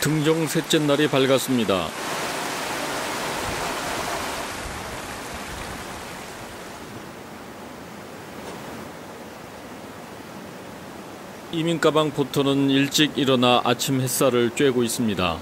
등정 셋째 날이 밝았습니다. 이민가방 포터는 일찍 일어나 아침 햇살을 쬐고 있습니다.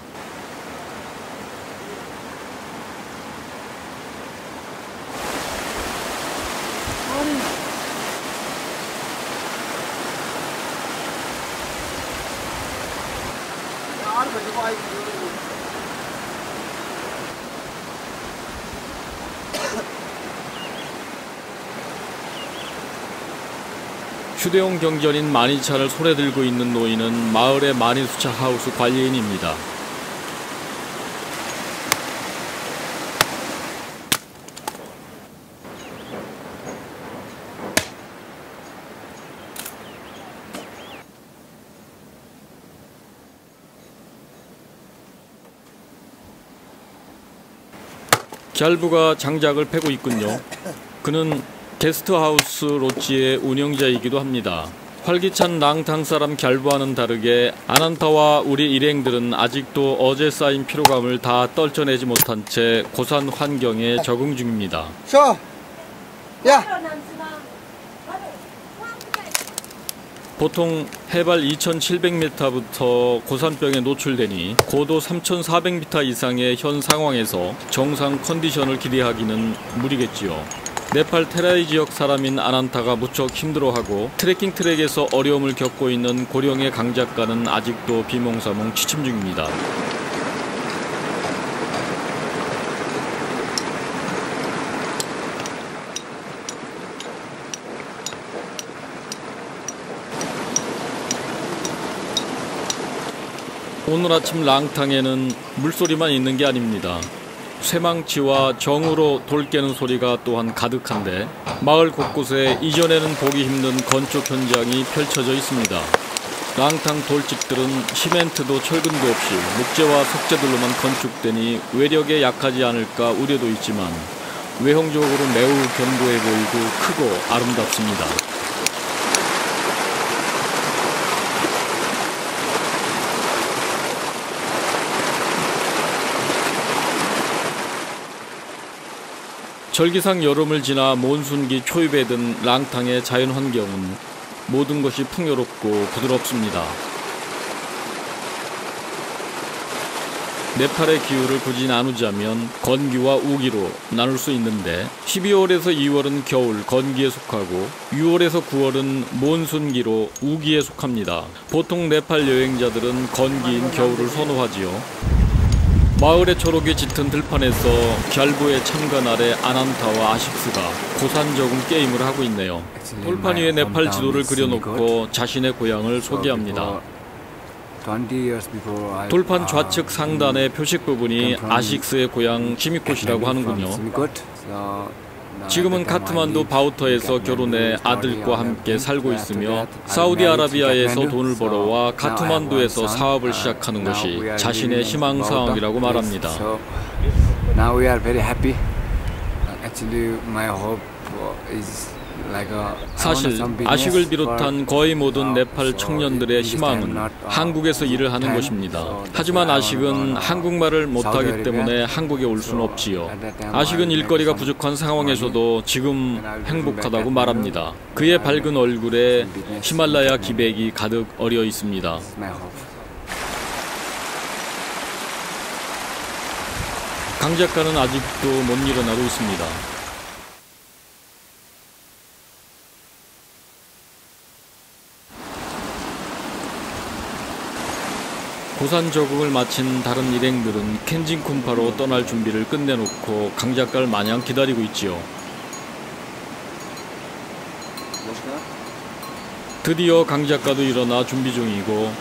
휴대용 경전인 마니차를 손에 들고 있는 노인은 마을의 마니수차 하우스 관리인입니다. 갤부가 장작을 패고 있군요. 그는 게스트하우스 로지의 운영자이기도 합니다. 활기찬 랑탕 사람 갤부와는 다르게 아난타와 우리 일행들은 아직도 어제 쌓인 피로감을 다 떨쳐내지 못한 채 고산 환경에 적응 중입니다. 쇼! 야! 보통 해발 2,700m부터 고산병에 노출되니 고도 3,400m 이상의 현 상황에서 정상 컨디션을 기대하기는 무리겠지요. 네팔 테라이 지역 사람인 아난타가 무척 힘들어하고 트레킹 트랙에서 어려움을 겪고 있는 고령의 강작가는 아직도 비몽사몽 취침 중입니다. 오늘 아침 랑탕에는 물소리만 있는 게 아닙니다. 쇠망치와 정으로 돌 깨는 소리가 또한 가득한데 마을 곳곳에 이전에는 보기 힘든 건축 현장이 펼쳐져 있습니다. 랑탕 돌집들은 시멘트도 철근도 없이 목재와 석재들로만 건축되니 외력에 약하지 않을까 우려도 있지만 외형적으로 매우 견고해 보이고 크고 아름답습니다. 절기상 여름을 지나 몬순기 초입에 든 랑탕의 자연 환경은 모든 것이 풍요롭고 부드럽습니다. 네팔의 기후를 굳이 나누자면 건기와 우기로 나눌 수 있는데 12월에서 2월은 겨울 건기에 속하고 6월에서 9월은 몬순기로 우기에 속합니다. 보통 네팔 여행자들은 건기인 겨울을 선호하지요. 마을의 초록이 짙은 들판에서 결부의 창간 아래 아난타와 아식스가 고산적은 게임을 하고 있네요. 돌판 위에 네팔 지도를 그려놓고 자신의 고향을 소개합니다. 돌판 좌측 상단의 표식 부분이 아식스의 고향 시미콧이라고 하는군요. 지금은 카트만두 바우터에서 결혼해 아들과 함께 살고 있으며 사우디아라비아에서 돈을 벌어와 카트만두에서 사업을 시작하는 것이 자신의 희망 사항이라고 말합니다. Now we are very happy. Actually, my hope is 사실 아식을 비롯한 거의 모든 네팔 청년들의 희망은 한국에서 일을 하는 것입니다. 하지만 아식은 한국말을 못하기 때문에 한국에 올 수는 없지요. 아식은 일거리가 부족한 상황에서도 지금 행복하다고 말합니다. 그의 밝은 얼굴에 히말라야 기백이 가득 어려 있습니다. 강 작가는 아직도 못 일어나고 있습니다. 고산 적응을 마친 다른 일행들은 켄진쿤파로 떠날 준비를 끝내놓고 강 작가를 마냥 기다리고 있지요. 드디어 강 작가도 일어나 준비 중이고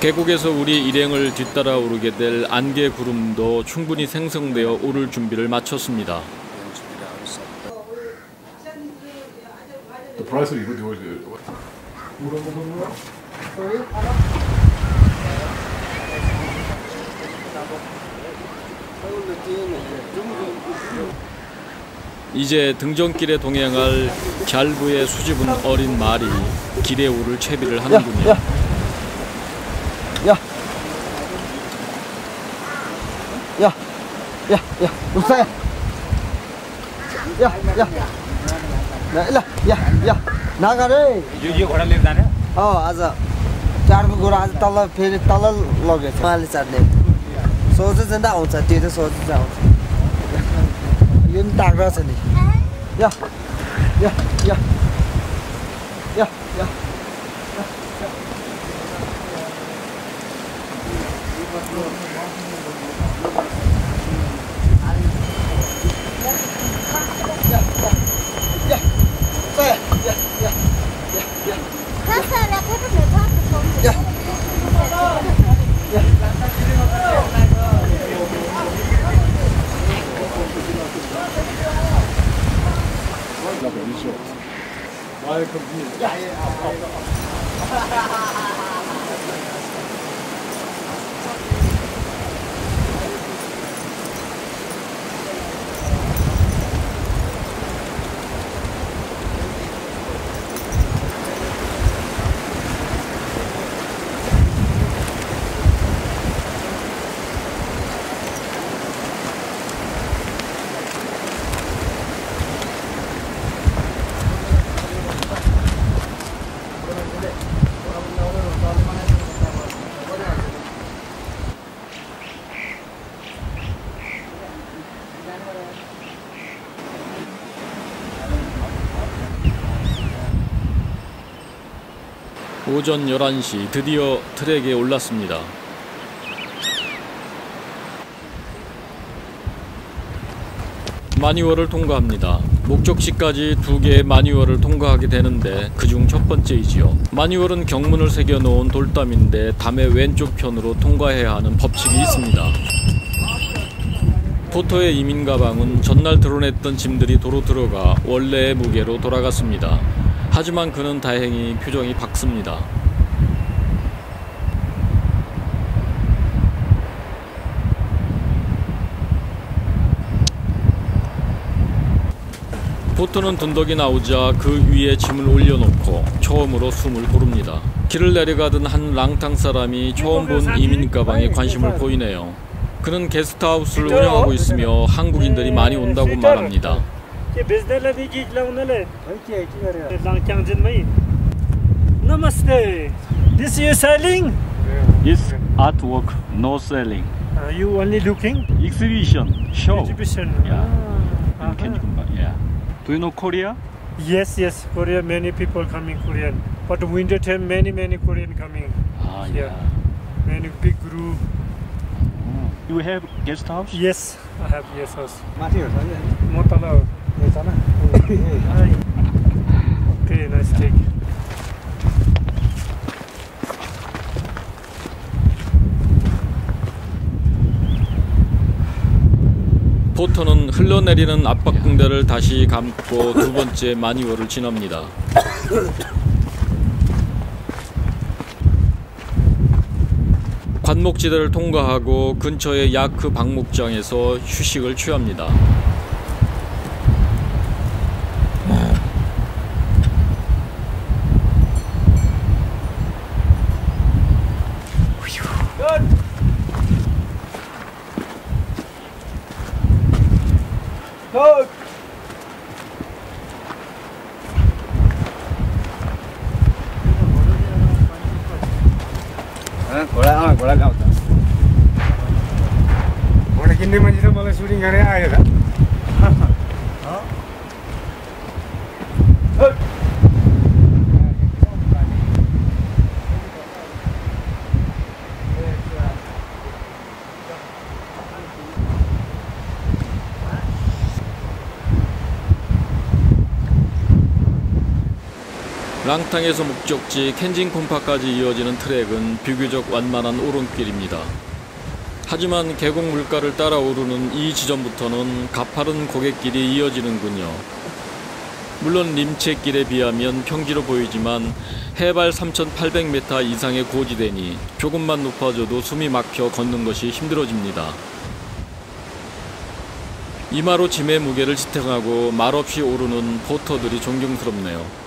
계곡에서 우리 일행을 뒤따라 오르게 될 안개 구름도 충분히 생성되어 오를 준비를 마쳤습니다. 이제 등정길에 동행할 갸부의 수줍은 어린 말이 길에 오를 채비를 하는군요. 야, 야. 야, 야, 야, 육사야. 야, 야. 야, 일로, 야, 야. नागरे यो यो घोडा लिएर जाने अँ आज चाडको घोडा आज तल फेरि तल लगेछ उहाँले 说是真的，我在接着说是这样。有你大哥这里，呀呀呀呀呀！Yeah. eigenlijk ook niet. Ja. 오전 11시 드디어 트랙에 올랐습니다. 마뉴얼을 통과합니다. 목적지까지 두 개의 마뉴얼을 통과하게 되는데 그중 첫 번째이지요. 마뉴얼은 경문을 새겨 놓은 돌담인데 담의 왼쪽 편으로 통과해야 하는 법칙이 있습니다. 포터의 이민 가방은 전날 드러냈던 짐들이 도로 들어가 원래의 무게로 돌아갔습니다. 하지만 그는 다행히 표정이 밝습니다. 포터는 둔덕이 나오자 그 위에 짐을 올려놓고 처음으로 숨을 고릅니다. 길을 내려가던 한 랑탕 사람이 처음 본 이민 가방에 관심을 보이네요. 그는 게스트하우스를 운영하고 있으며 한국인들이 많이 온다고 말합니다. біздерла деги иклаунале. Окей, кигара. Лан кангенмай. Namaste. This you selling? Yes, artwork, no selling. Are you only looking? Exhibition, show. Exhibition. Yeah. Ah, Can you come? Yeah. Do you know Korea? Yes, yes. Korea, many people coming Korean. But winter time, many, many Korean coming. Ah, here. yeah. Many big group. Oh. You have guest house? Yes, I have guest house. Material, Not allowed. 되잖아. 오케이, nice take. 포터는 흘러내리는 압박붕대를 다시 감고 두 번째 마니 wall을 지납니다. 관목지대를 통과하고 근처의 야크 방목장에서 휴식을 취합니다. 랑탕에서 목적지 켄징 콤파까지 이어지는 트랙은 비교적 완만한 오름길입니다. 하지만 계곡 물가를 따라 오르는 이 지점부터는 가파른 고갯길이 이어지는군요. 물론 림체길에 비하면 평지로 보이지만 해발 3,800m 이상의 고지대니 조금만 높아져도 숨이 막혀 걷는 것이 힘들어집니다. 이마로 짐의 무게를 지탱하고 말없이 오르는 포터들이 존경스럽네요.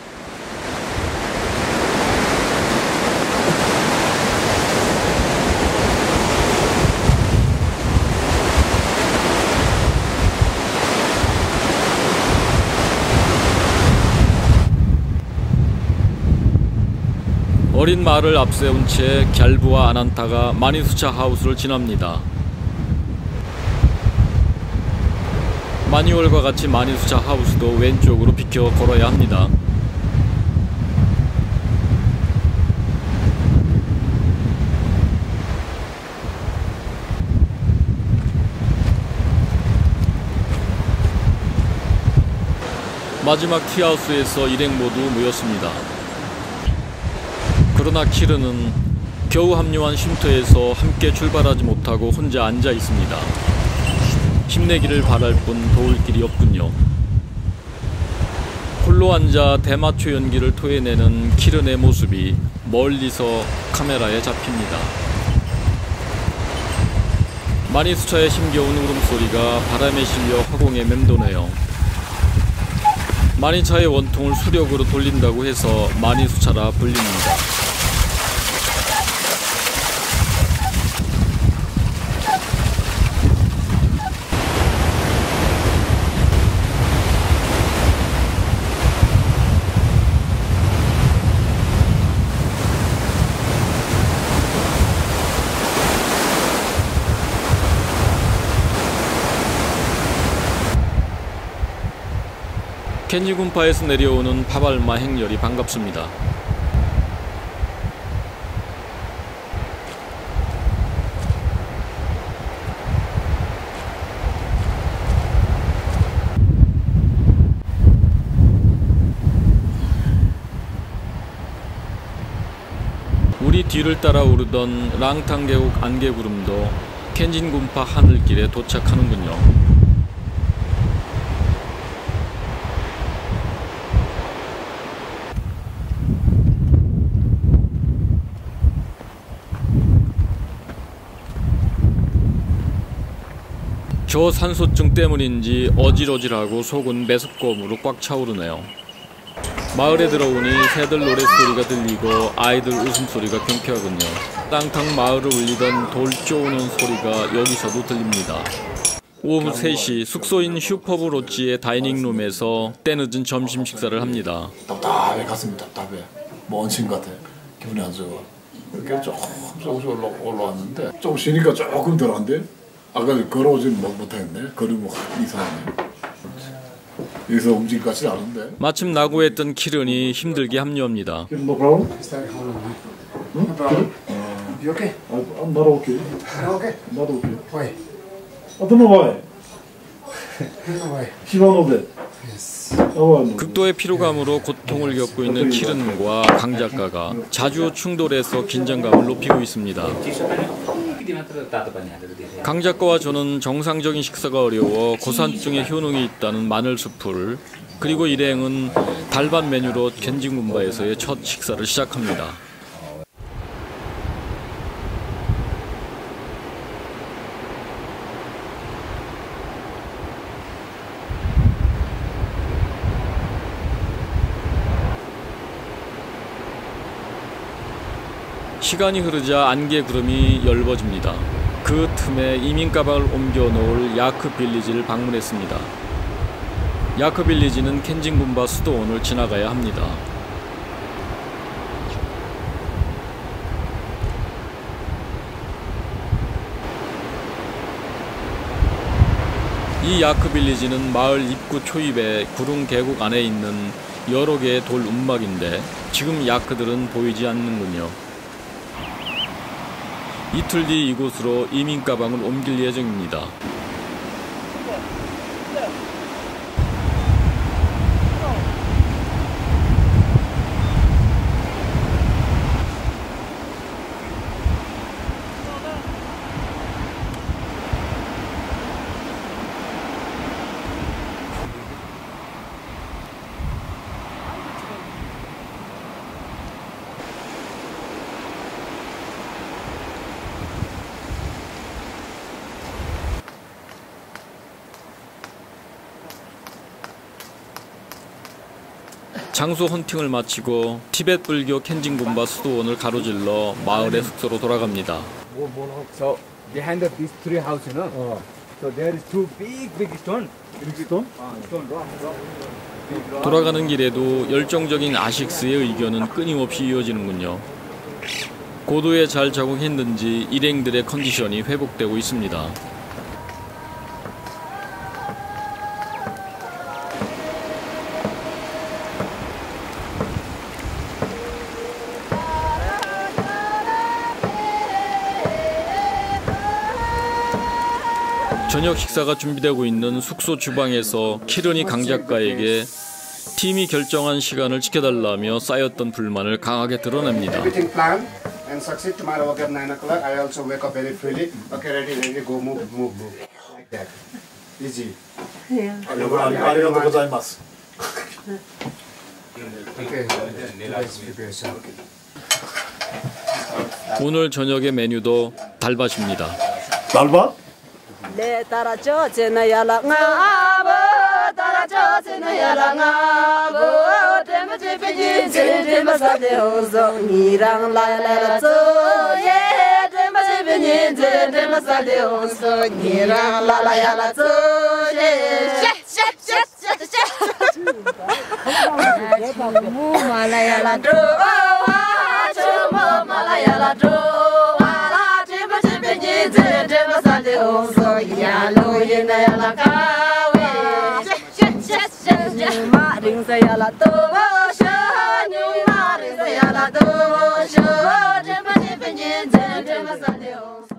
어린 말을 앞세운 채 갤브와 아난타가 마니수차 하우스를 지납니다. 마니월과 같이 마니수차 하우스도 왼쪽으로 비켜 걸어야 합니다. 마지막 티하우스에서 일행 모두 모였습니다. 그러나 키르는 겨우 합류한 쉼터에서 함께 출발하지 못하고 혼자 앉아 있습니다. 힘내기를 바랄 뿐 도울 길이 없군요. 홀로 앉아 대마초 연기를 토해내는 키른의 모습이 멀리서 카메라에 잡힙니다. 마니수차의 힘겨운 울음소리가 바람에 실려 화공에 맴도네요. 마니차의 원통을 수력으로 돌린다고 해서 마니수차라 불립니다. 켄지 군파에서 내려오는 파발마 행렬이 반갑습니다. 우리 뒤를 따라 오르던 랑탕 계곡 안개구름도 켄진 군파 하늘길에 도착하는군요. 저산소증 때문인지 어질어질하고 속은 메스꺼움으로 꽉 차오르네요. 마을에 들어오니 새들 노랫소리가 들리고 아이들 웃음소리가 경쾌하군요. 랑탕 마을을 울리던 돌 쪼우는 소리가 여기서도 들립니다. 오후 3시 숙소인 슈퍼브 로지의 dining room에서 때늦은 점심 식사를 합니다. 답답해 가슴이 답답해 뭐 얹힌 것 같아 기분이 안 좋아 이렇게 조금 조금씩 올라, 올라왔는데 좀 쉬니까 조금 덜한데 아까 걸어오지 못, 못했네 걸음이 확 이상하네 여기서 움직일 것 같지 않은데 마침 낙오했던 키른이 힘들게 합류합니다. No problem? 응? 그래? You okay? 나도 오케이 You okay? Why? 아, 너 Why? 시간오데 Yes. 아, 극도의 피로감으로 고통을 겪고 있는 키른과 강 작가가 자주 충돌해서 긴장감을 높이고 있습니다. 강 작가와 저는 정상적인 식사가 어려워 고산증의 효능이 있다는 마늘 수프를 그리고 일행은 달반 메뉴로 겐징군바에서의 첫 식사를 시작합니다. 시간이 흐르자 안개 구름이 엷어집니다. 그 틈에 이민 가방을 옮겨 놓을 야크 빌리지를 방문했습니다. 야크 빌리지는 켄징군바 수도원을 지나가야 합니다. 이 야크 빌리지는 마을 입구 초입에 구릉 계곡 안에 있는 여러 개의 돌 움막인데 지금 야크들은 보이지 않는군요. 이틀 뒤 이곳으로 이민 가방을 옮길 예정입니다. 장소 헌팅을 마치고 티벳 불교 켄징 군바 수도원을 가로질러 마을의 숙소로 돌아갑니다. So behind of these three houses, you know. So there is two big, big stone. Big stone? Uh, stone rock. 돌아가는 길에도 열정적인 아식스의 의견은 끊임없이 이어지는군요. 고도에 잘 적응했는지 일행들의 컨디션이 회복되고 있습니다. 저녁 식사가 준비되고 있는 숙소 주방에서 키르니 강 작가에게 팀이 결정한 시간을 지켜달라며 쌓였던 불만을 강하게 드러냅니다. Everything planned and succeed. Tomorrow wake up 9 o'clock. I also wake up very freely. Okay, ready, ready, go, move, move, move. Like that. Easy. 아리가또 고자이마스. Okay. Let's prepare yourself. 오늘 저녁의 메뉴도 달밭입니다. le tara cho che na ya la nga bo tara cho che na ya la nga bo te ma che pe ji che te ma sa de ho zo ni rang la la la zo ye te ma che pe ni che te ma sa de ho zo ni rang la la ya la zo ye she she she she she mu ma la ya la do cho mo ma la ya la do ala te ma che pe ni che te ma de oso ya lo ye na ya la ka we che che che che ma ring sa ya la to wa sha ni ma ring sa ya la to sha de ba de pe ni de de ma sa de oso